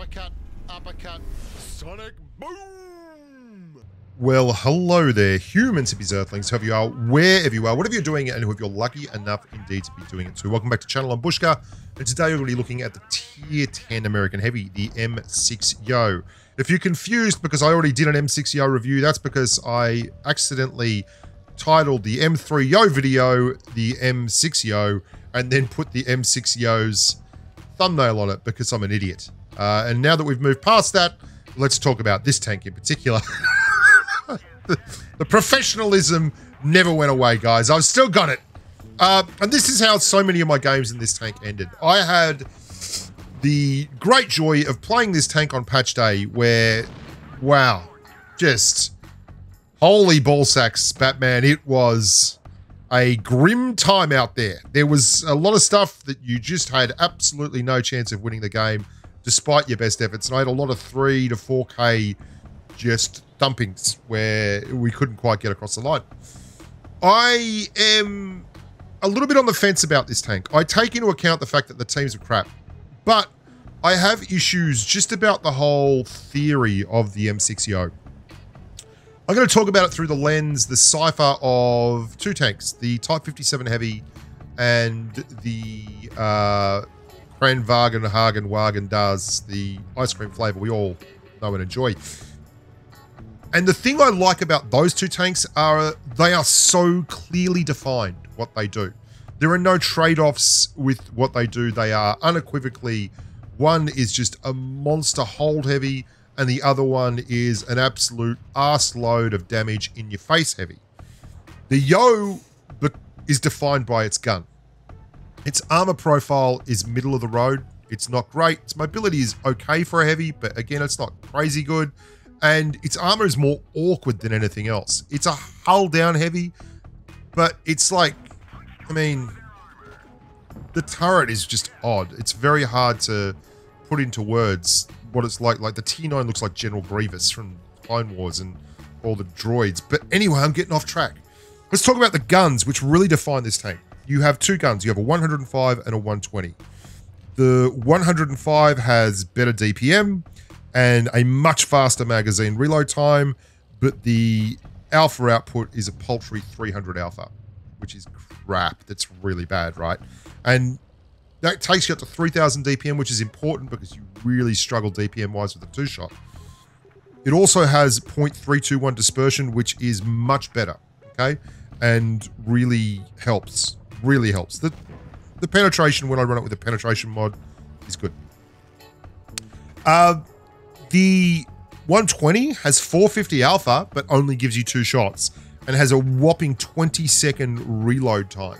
Uppercut, uppercut, sonic boom! Well, hello there, humans, hippies, earthlings, whoever you are, wherever you are, whatever you're doing, and if you're lucky enough indeed to be doing it too. Welcome back to Channel on Bushka, and today we're going to be looking at the Tier 10 American Heavy, the M6 Yoh. If you're confused because I already did an M6 Yoh review, that's because I accidentally titled the M3 Yoh video the M6 Yoh, and then put the M6 Yoh's thumbnail on it because I'm an idiot. Uh, and now that we've moved past that, let's talk about this tank in particular. the, the, professionalism never went away, guys. I've still got it. Uh, and this is how so many of my games in this tank ended. I had the great joy of playing this tank on patch day where, wow, just holy ballsacks, Batman. It was a grim time out there. There was a lot of stuff that you just had absolutely no chance of winning the game despite your best efforts. And I had a lot of 3 to 4K just thumpings where we couldn't quite get across the line. I am a little bit on the fence about this tank. I take into account the fact that the teams are crap, but I have issues just about the whole theory of the M6Yoh. I'm going to talk about it through the lens, the cipher of two tanks, the Type 57 Heavy and the uh, Kranvagn Hagen Wagen does, the ice cream flavor we all know and enjoy. And the thing I like about those two tanks are they are so clearly defined what they do. There are no trade-offs with what they do. They are unequivocally, one is just a monster hold heavy, and the other one is an absolute arse load of damage in your face heavy. The Yoh is defined by its gun. Its armor profile is middle of the road. It's not great. Its mobility is okay for a heavy, but again, it's not crazy good. And its armor is more awkward than anything else. It's a hull down heavy, but it's like, I mean, the turret is just odd. It's very hard to put into words what it's like. Like the T9 looks like General Grievous from Clone Wars and all the droids. But anyway, I'm getting off track. Let's talk about the guns, which really define this tank you have two guns. You have a 105 and a 120. The 105 has better DPM and a much faster magazine reload time, but the alpha output is a paltry 300 alpha, which is crap. That's really bad, right? And that takes you up to 3000 DPM, which is important because you really struggle DPM wise with a two shot. It also has 0.321 dispersion, which is much better, okay? And really helps really helps. The the penetration when I run it with a penetration mod is good. Uh, the 120 has 450 alpha, but only gives you two shots and has a whopping 20 second reload time,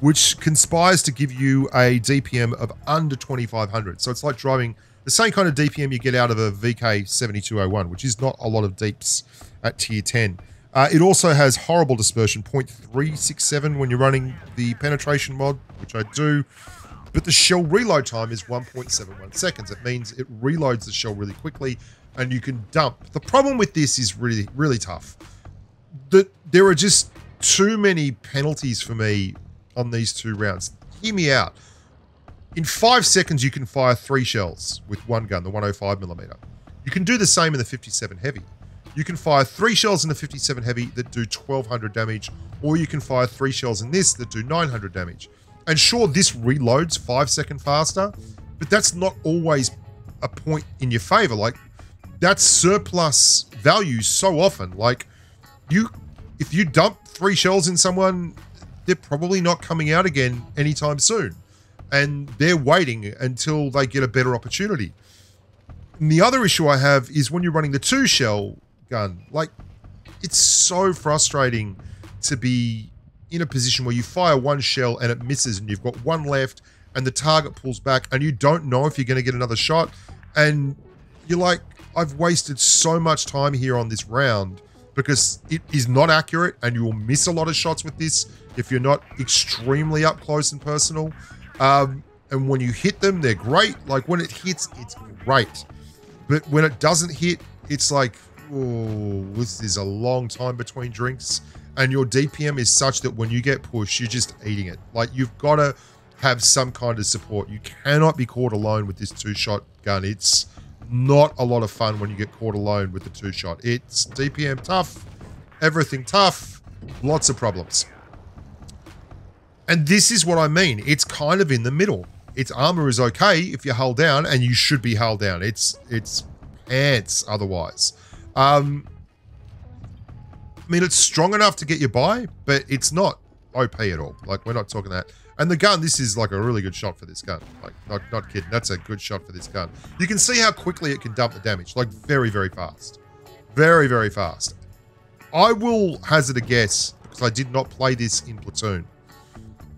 which conspires to give you a DPM of under 2500. So it's like driving the same kind of DPM you get out of a VK 7201, which is not a lot of deeps at tier 10. Uh, it also has horrible dispersion, 0.367 when you're running the penetration mod, which I do. But the shell reload time is 1.71 seconds. It means it reloads the shell really quickly and you can dump. The problem with this is really, really tough. That there are just too many penalties for me on these two rounds. Hear me out. In five seconds, you can fire three shells with one gun, the 105 millimeter. You can do the same in the 57 heavy. You can fire three shells in the 57 Heavy that do 1200 damage, or you can fire three shells in this that do 900 damage. And sure, this reloads five second faster, but that's not always a point in your favor. Like, that's surplus value so often. Like, you, if you dump three shells in someone, they're probably not coming out again anytime soon. And they're waiting until they get a better opportunity. And the other issue I have is when you're running the two shell, gun. Like, it's so frustrating to be in a position where you fire one shell and it misses and you've got one left and the target pulls back and you don't know if you're going to get another shot. And you're like, I've wasted so much time here on this round because it is not accurate and you will miss a lot of shots with this if you're not extremely up close and personal. Um, and when you hit them, they're great. Like when it hits, it's great. But when it doesn't hit, it's like, oh, this is a long time between drinks. And your DPM is such that when you get pushed, you're just eating it. Like you've got to have some kind of support. You cannot be caught alone with this two-shot gun. It's not a lot of fun when you get caught alone with the two shot. It's DPM tough, everything tough, lots of problems. And this is what I mean. It's kind of in the middle. Its armor is okay if you're hull down, and you should be hull down. It's it's pants otherwise. Um, I mean, it's strong enough to get you by, but it's not OP at all. Like, we're not talking that. And the gun, this is like a really good shot for this gun. Like, not, not kidding. That's a good shot for this gun. You can see how quickly it can dump the damage. Like, very, very fast. Very, very fast. I will hazard a guess, because I did not play this in Platoon.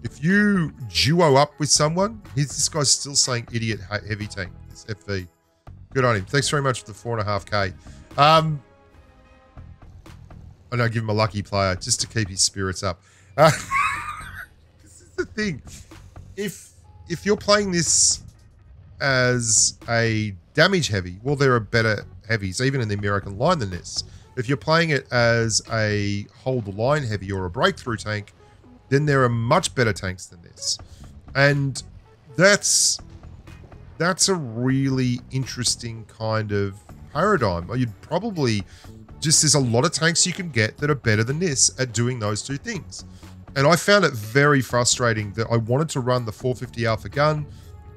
If you duo up with someone, this guy's still saying idiot heavy tank. It's FV. Good on him. Thanks very much for the 4.5k. Um, I give him a lucky player just to keep his spirits up. Uh, this is the thing. If if you're playing this as a damage heavy, well, there are better heavies, even in the American line than this. If you're playing it as a hold the line heavy or a breakthrough tank, then there are much better tanks than this. And that's that's a really interesting kind of paradigm. You'd probably just there's a lot of tanks you can get that are better than this at doing those two things. And I found it very frustrating that I wanted to run the 450 Alpha gun,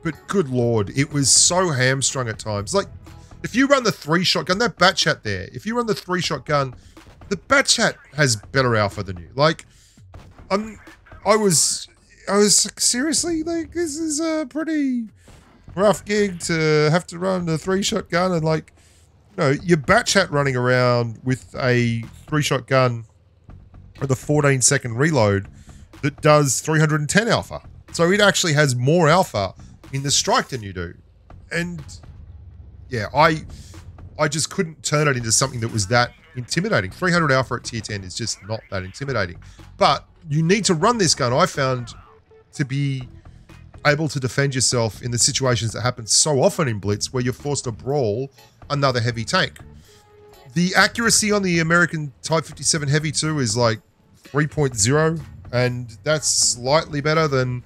but good lord, it was so hamstrung at times. Like, if you run the three shotgun, that Batchat there, if you run the three shotgun, the Batchat has better alpha than you. Like, I'm, I was, I was like, seriously, like, this is a pretty rough gig to have to run the three shotgun and like, know, your Batchat running around with a three shot gun with a 14 second reload that does 310 alpha. So it actually has more alpha in the strike than you do. And yeah, I I just couldn't turn it into something that was that intimidating. 300 alpha at tier 10 is just not that intimidating. But you need to run this gun, I found, to be able to defend yourself in the situations that happen so often in Blitz where you're forced to brawl another heavy tank. The accuracy on the American Type 57 Heavy 2 is like 3.0, and that's slightly better than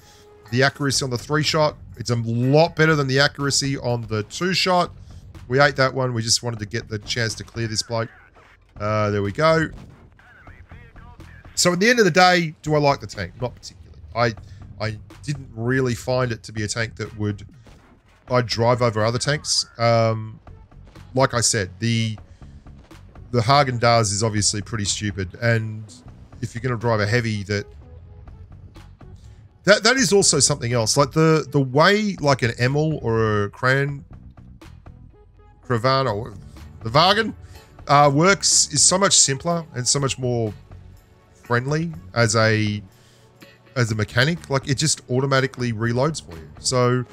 the accuracy on the three shot. It's a lot better than the accuracy on the two shot. We ate that one. We just wanted to get the chance to clear this bloke. Uh, there we go. So at the end of the day, do I like the tank? Not particularly. I I didn't really find it to be a tank that would I'd drive over other tanks. Um, like I said, the the Häagen-Dazs is obviously pretty stupid, and if you're going to drive a heavy, that that that is also something else. Like the the way like an Emil or a Kran Kravan or the Wagen uh, works is so much simpler and so much more friendly as a as a mechanic. Like it just automatically reloads for you. So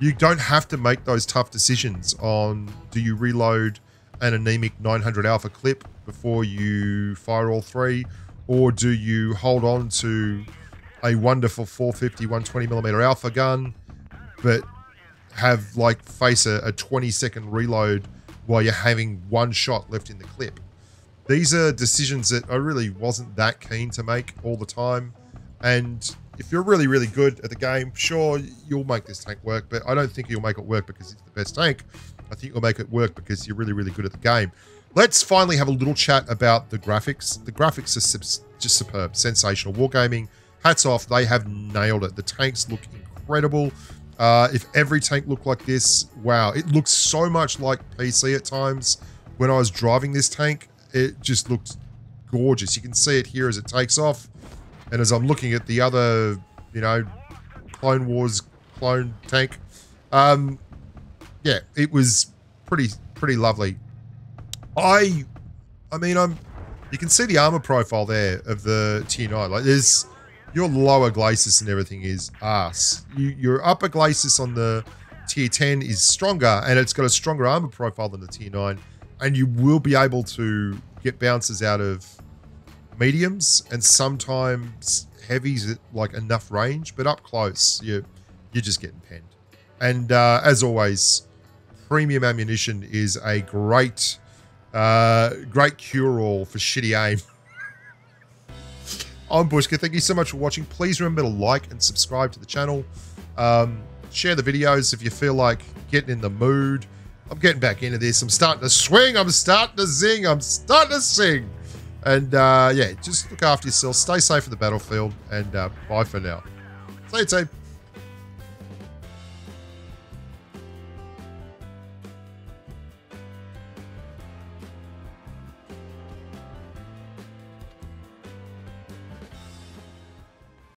you don't have to make those tough decisions on do you reload an anemic 900 alpha clip before you fire all three? Or do you hold on to a wonderful 450 120 millimeter alpha gun but have like face a, a 20 second reload while you're having one shot left in the clip? These are decisions that i really wasn't that keen to make all the time. And if you're really, really good at the game, sure, you'll make this tank work, but I don't think you'll make it work because it's the best tank. I think you'll make it work because you're really, really good at the game. Let's finally have a little chat about the graphics. The graphics are just superb, sensational. Wargaming, hats off, they have nailed it. The tanks look incredible. Uh, if every tank looked like this, wow, it looks so much like PC at times. When I was driving this tank, it just looked gorgeous. You can see it here as it takes off. And as I'm looking at the other, you know, Clone Wars clone tank, um, yeah, it was pretty pretty lovely. I, I mean, I'm. You can see the armor profile there of the tier nine. Like, there's your lower glacis and everything is ass. You, your upper glacis on the tier 10 is stronger and it's got a stronger armor profile than the tier 9 and you will be able to get bounces out of mediums and sometimes heavies at like enough range, but up close, you you're just getting penned. And uh, as always, premium ammunition is a great, uh, great cure-all for shitty aim. I'm Bushka. Thank you so much for watching. Please remember to like and subscribe to the channel. Um, share the videos if you feel like getting in the mood. I'm getting back into this. I'm starting to swing. I'm starting to zing. I'm starting to sing. And uh, yeah, just look after yourself. Stay safe in the battlefield. And uh, bye for now. See you, team.